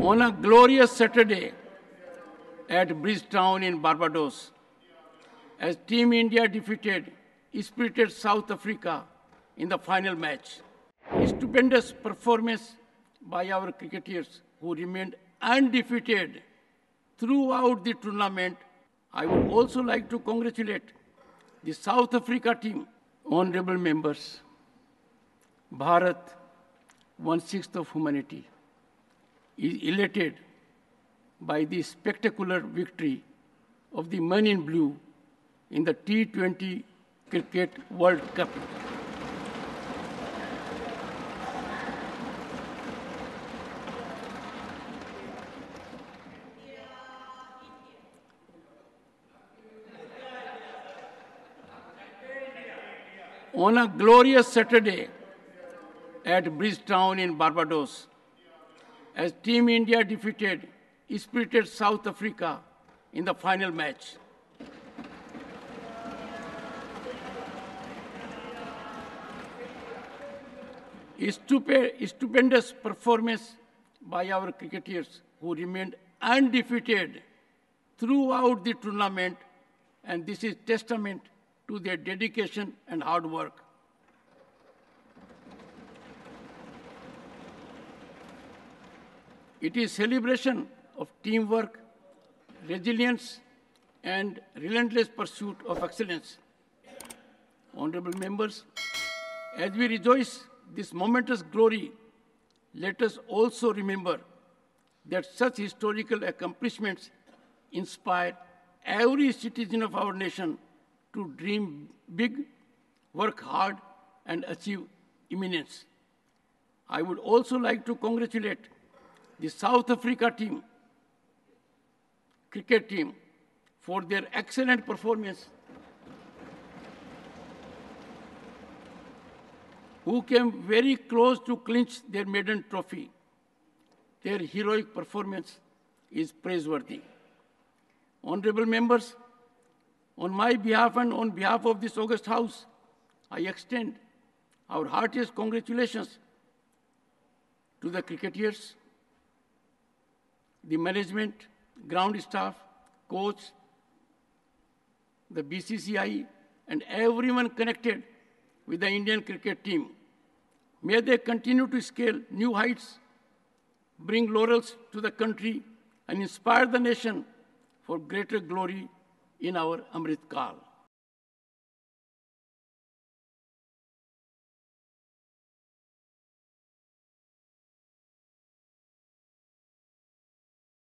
On a glorious Saturday at Bridgetown in Barbados, as Team India defeated spirited South Africa in the final match. A stupendous performance by our cricketers who remained undefeated throughout the tournament. I would also like to congratulate the South Africa team, honorable members. Bharat, one sixth of humanity, is elated by the spectacular victory of the men in blue in the T20 Cricket World Cup. On a glorious Saturday at Bridgetown in Barbados, as Team India defeated spirited South Africa in the final match. A stupendous performance by our cricketers who remained undefeated throughout the tournament, and this is testament to their dedication and hard work. It is celebration of teamwork, resilience, and relentless pursuit of excellence. Honorable members, as we rejoice this momentous glory, let us also remember that such historical accomplishments inspire every citizen of our nation to dream big, work hard, and achieve eminence. I would also like to congratulate the South Africa team, cricket team, for their excellent performance, who came very close to clinch their maiden trophy. Their heroic performance is praiseworthy. Honorable members, on my behalf and on behalf of this August House, I extend our heartiest congratulations to the cricketers, the management, ground staff, coach, the BCCI, and everyone connected with the Indian cricket team. May they continue to scale new heights, bring laurels to the country, and inspire the nation for greater glory in our Amrit Kal.